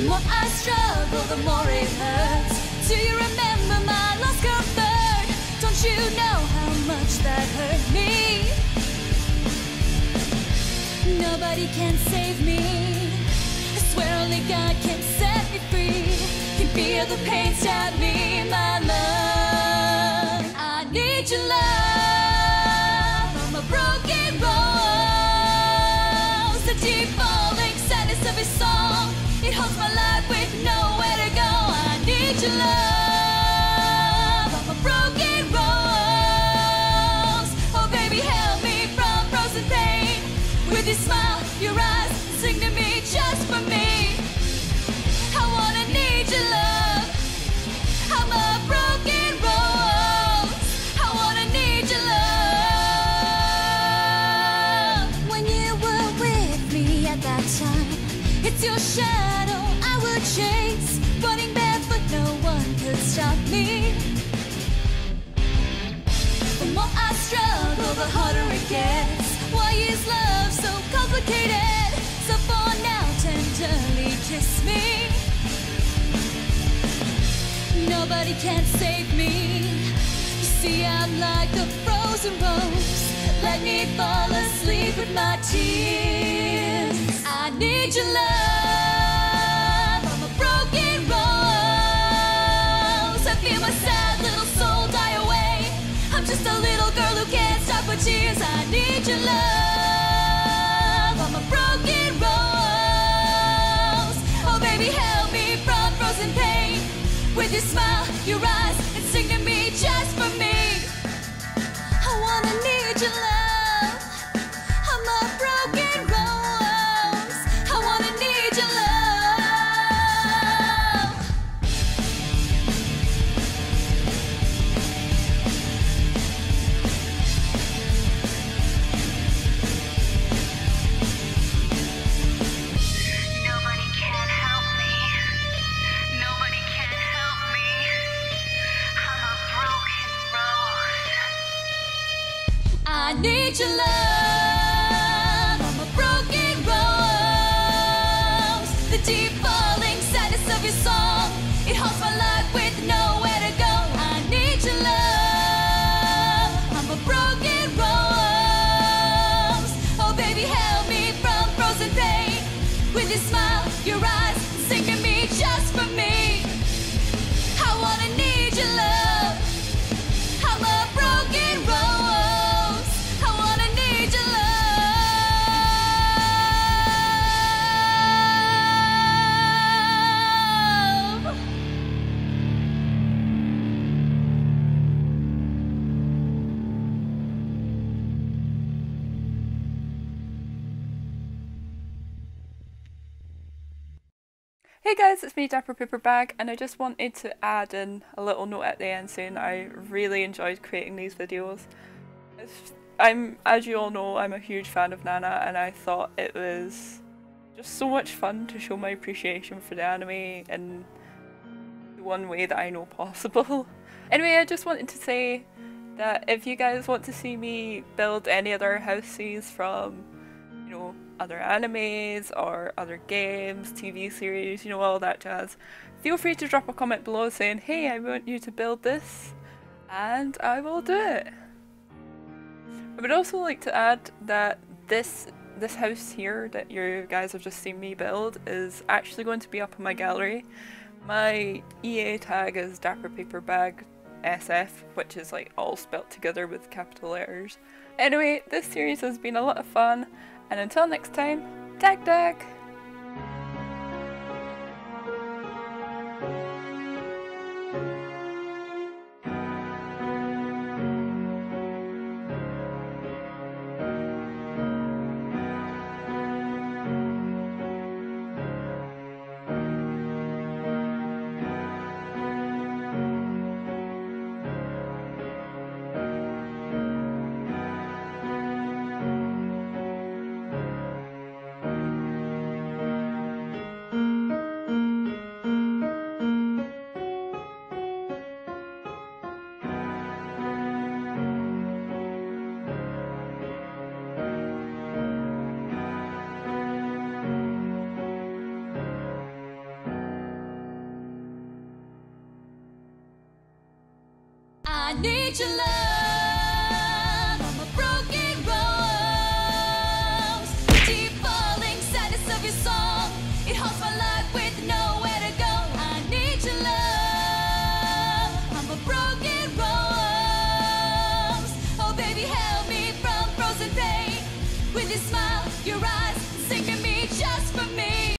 more I struggle, the more it hurts. Do you remember my last comfort? Don't you know how much that hurt me? Nobody can save me. I swear only God can set me free. Can feel the pain stab me, my love. I need your love time, it's your shadow I would chase. Running barefoot, no one could stop me. The more I struggle, the harder it gets. Why is love so complicated? So for now, tenderly kiss me. Nobody can save me. You see, I'm like a frozen rose. Let me fall asleep with my tears. I need your love. I'm a broken rose. I feel my sad little soul die away. I'm just a little girl who can't stop tears. I need your love. I'm a broken rose. Oh, baby, help me from frozen pain. With your smile, your eyes, I need your love. I'm a broken rose. The deep falling sadness of your song. It haunts my life Hey guys, it's me, Dapper Paper Bag, and I just wanted to add in a little note at the end saying I really enjoyed creating these videos. I'm, as you all know, I'm a huge fan of Nana, and I thought it was just so much fun to show my appreciation for the anime in the one way that I know possible. Anyway, I just wanted to say that if you guys want to see me build any other houses from, you know, other animes or other games, TV series, you know, all that jazz, feel free to drop a comment below saying, hey, I want you to build this, and I will do it. I would also like to add that this this house here that you guys have just seen me build is actually going to be up in my gallery. My EA tag is Dapper Paper Bag SF, which is like all spelt together with capital letters. Anyway, this series has been a lot of fun, and until next time, tag tag!